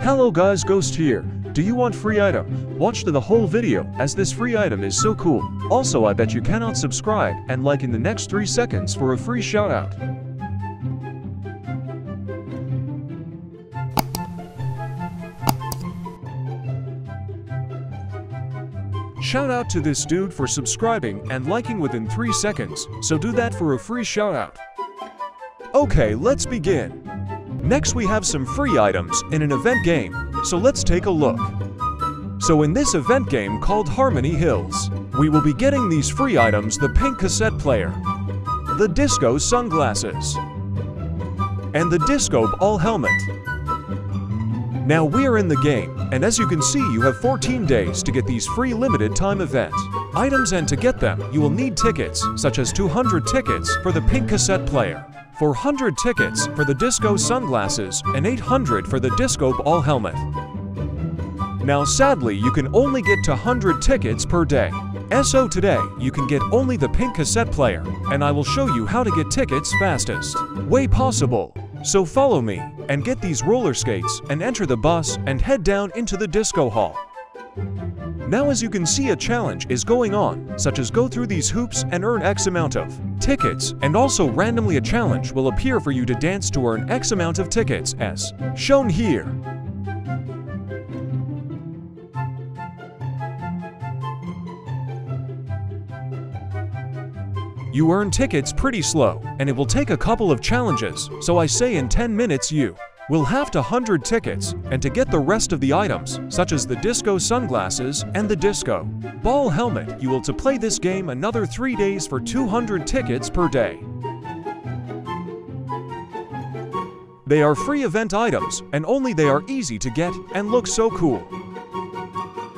Hello guys, Ghost here. Do you want free item? Watch to the whole video as this free item is so cool. Also, I bet you cannot subscribe and like in the next 3 seconds for a free shout out. Shout out to this dude for subscribing and liking within 3 seconds, so do that for a free shout out. Okay, let's begin. Next we have some free items in an event game, so let's take a look. So in this event game called Harmony Hills, we will be getting these free items the pink cassette player, the disco sunglasses, and the disco ball helmet. Now we are in the game, and as you can see you have 14 days to get these free limited time event items and to get them you will need tickets, such as 200 tickets for the pink cassette player, 400 tickets for the disco sunglasses, and 800 for the disco ball helmet. Now sadly you can only get to 100 tickets per day. SO today, you can get only the pink cassette player, and I will show you how to get tickets fastest. Way possible. So follow me, and get these roller skates, and enter the bus, and head down into the disco hall. Now as you can see a challenge is going on, such as go through these hoops and earn X amount of tickets, and also randomly a challenge will appear for you to dance to earn X amount of tickets as shown here. You earn tickets pretty slow, and it will take a couple of challenges, so I say in 10 minutes you will have to 100 tickets, and to get the rest of the items, such as the disco sunglasses and the disco ball helmet, you will to play this game another 3 days for 200 tickets per day. They are free event items, and only they are easy to get and look so cool.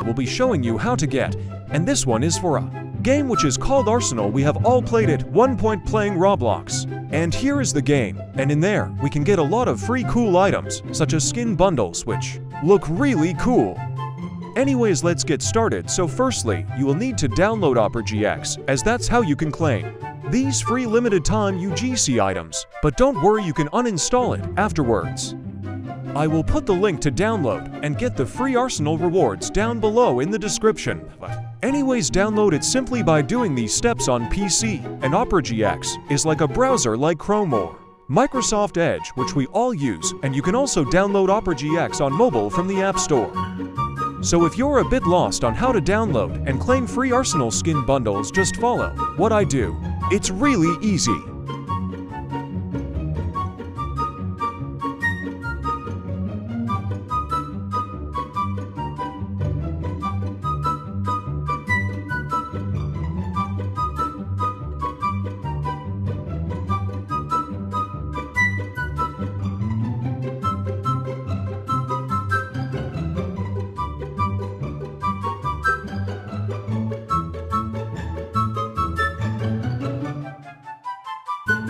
We'll be showing you how to get, and this one is for a game which is called Arsenal. We have all played it one point playing Roblox. And here is the game, and in there, we can get a lot of free cool items, such as skin bundles, which look really cool. Anyways, let's get started. So firstly, you will need to download Opera GX, as that's how you can claim these free limited time UGC items. But don't worry, you can uninstall it afterwards. I will put the link to download and get the free Arsenal rewards down below in the description. Anyways, download it simply by doing these steps on PC, and Opera GX is like a browser like Chrome or Microsoft Edge, which we all use, and you can also download Opera GX on mobile from the App Store. So if you're a bit lost on how to download and claim free Arsenal skin bundles, just follow what I do. It's really easy.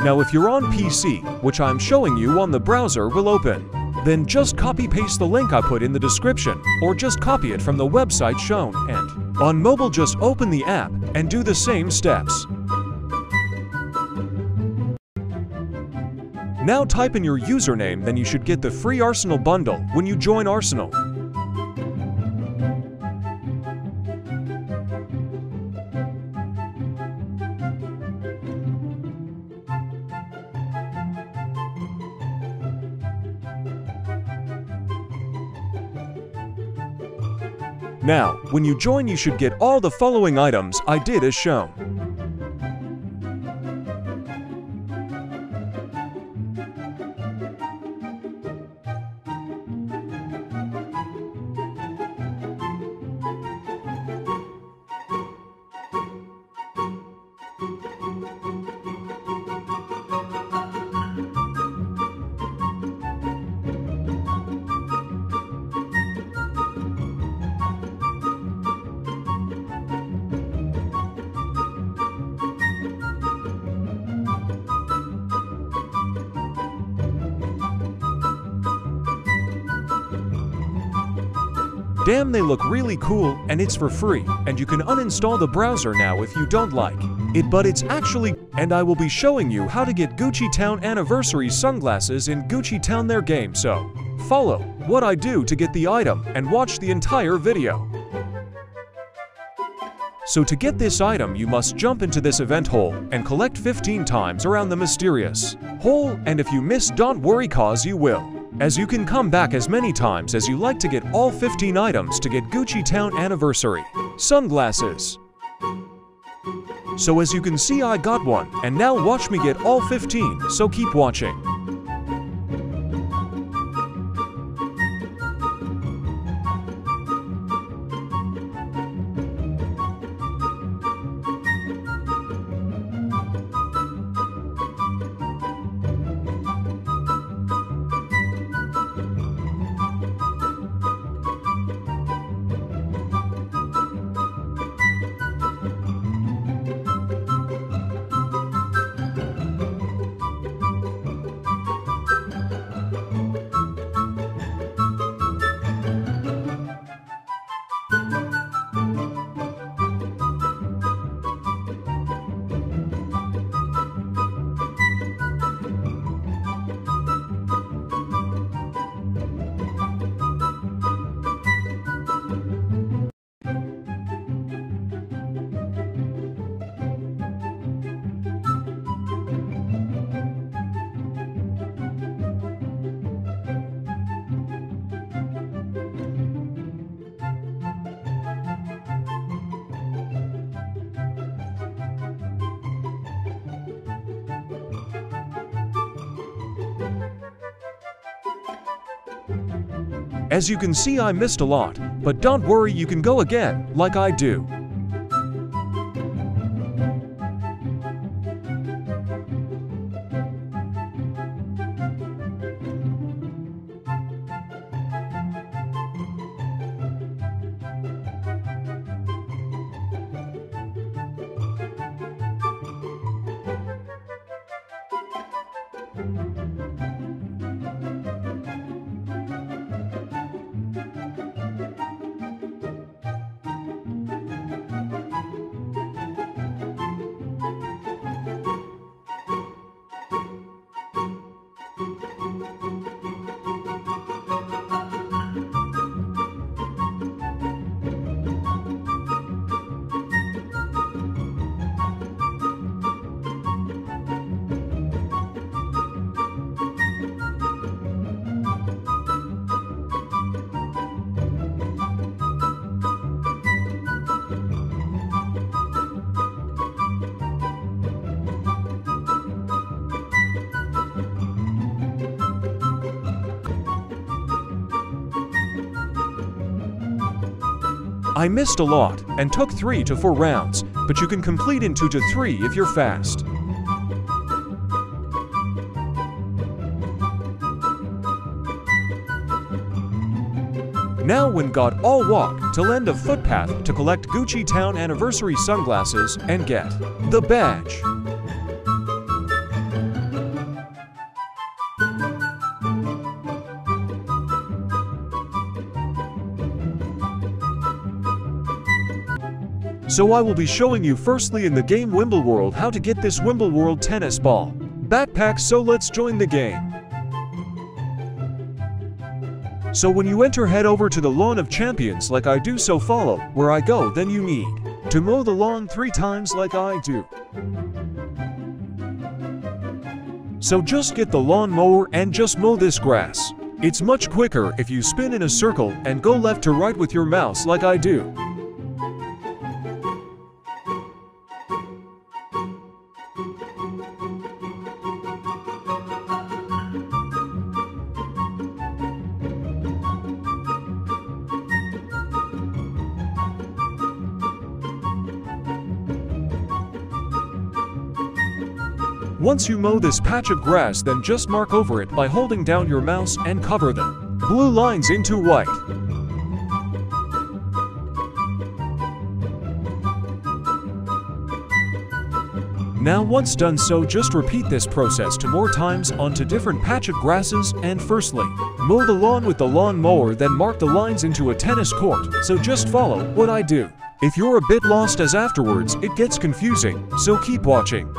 Now if you're on PC, which I'm showing you on the browser will open, then just copy-paste the link I put in the description, or just copy it from the website shown, and on mobile just open the app and do the same steps. Now type in your username then you should get the free Arsenal bundle when you join Arsenal. Now, when you join you should get all the following items I did as shown. Damn, they look really cool, and it's for free, and you can uninstall the browser now if you don't like it, but it's actually, and I will be showing you how to get Gucci Town Anniversary sunglasses in Gucci Town their game, so follow. what I do to get the item and watch the entire video. So to get this item you must jump into this event hole and collect 15 times around the mysterious hole and if you miss don't worry cause you will. As you can come back as many times as you like to get all 15 items to get Gucci Town Anniversary sunglasses. So as you can see I got one and now watch me get all 15 so keep watching. As you can see I missed a lot, but don't worry you can go again, like I do. I missed a lot and took 3 to 4 rounds, but you can complete in 2 to 3 if you're fast. Now when got all walk to lend a footpath to collect Gucci Town anniversary sunglasses and get the badge. So I will be showing you firstly in the game Wimbleworld how to get this Wimbleworld tennis ball backpack so let's join the game. So when you enter head over to the lawn of champions like I do so follow where I go then you need to mow the lawn three times like I do. So just get the lawn mower and just mow this grass. It's much quicker if you spin in a circle and go left to right with your mouse like I do. Once you mow this patch of grass then just mark over it by holding down your mouse and cover the blue lines into white. Now once done so just repeat this process to more times onto different patch of grasses and firstly, mow the lawn with the lawn mower then mark the lines into a tennis court, so just follow what I do. If you're a bit lost as afterwards it gets confusing, so keep watching.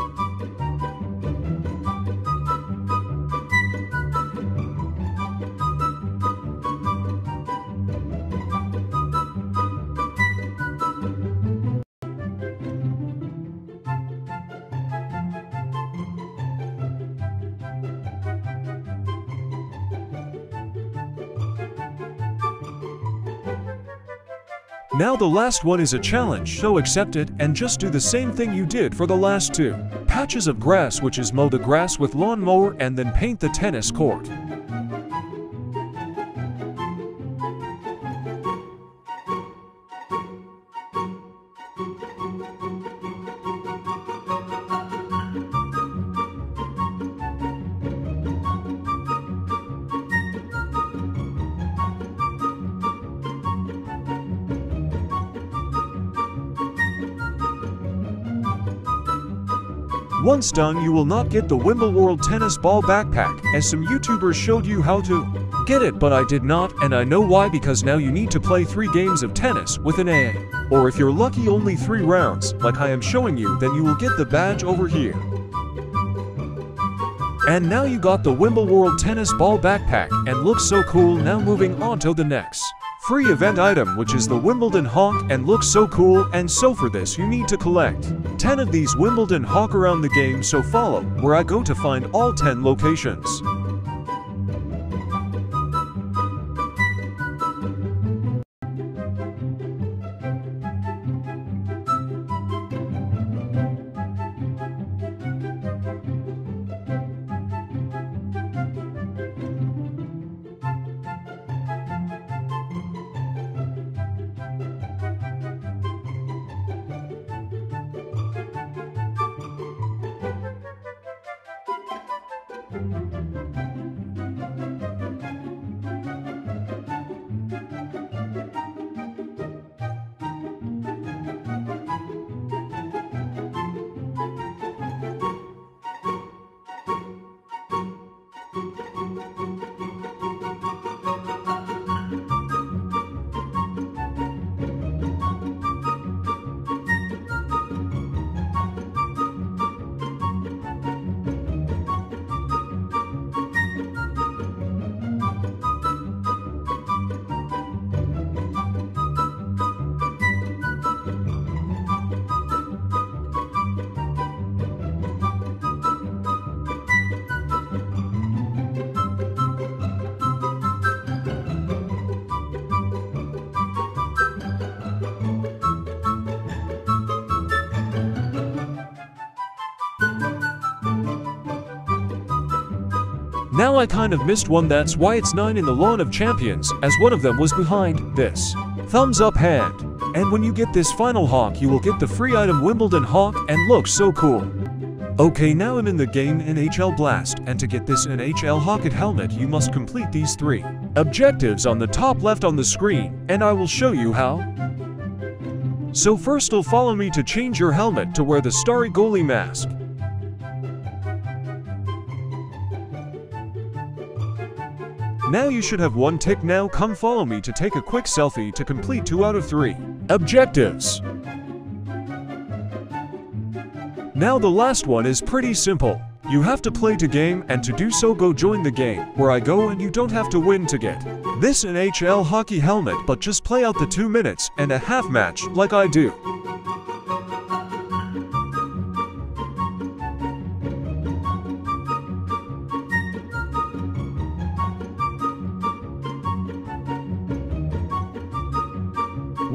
Now the last one is a challenge, so accept it and just do the same thing you did for the last two. Patches of grass which is mow the grass with lawnmower and then paint the tennis court. Once done, you will not get the Wimbleworld Tennis Ball Backpack, as some YouTubers showed you how to get it, but I did not, and I know why because now you need to play 3 games of tennis with an A. Or if you're lucky only 3 rounds, like I am showing you, then you will get the badge over here. And now you got the Wimbleworld Tennis Ball Backpack, and looks so cool, now moving on to the next free event item which is the Wimbledon Hawk and looks so cool and so for this you need to collect 10 of these Wimbledon Hawk around the game so follow where I go to find all 10 locations. Now I kind of missed one that's why it's 9 in the Lawn of Champions, as one of them was behind this. Thumbs up hand. And when you get this final hawk you will get the free item Wimbledon Hawk and looks so cool. Okay now I'm in the game NHL Blast, and to get this NHL Hockey helmet you must complete these three objectives on the top left on the screen, and I will show you how. So first you'll follow me to change your helmet to wear the starry goalie mask. Now you should have one tick now come follow me to take a quick selfie to complete 2 out of 3. Objectives Now the last one is pretty simple. You have to play to game and to do so go join the game, where I go and you don't have to win to get this NHL hockey helmet but just play out the 2 minutes and a half match like I do.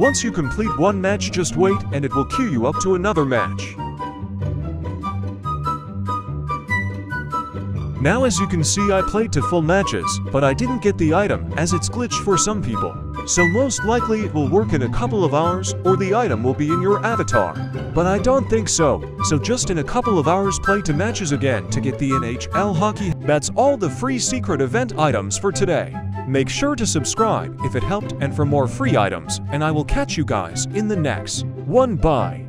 Once you complete one match just wait and it will queue you up to another match. Now as you can see I played to full matches, but I didn't get the item as it's glitched for some people. So most likely it will work in a couple of hours or the item will be in your avatar. But I don't think so, so just in a couple of hours play to matches again to get the NHL hockey. That's all the free secret event items for today. Make sure to subscribe if it helped and for more free items, and I will catch you guys in the next one. Bye.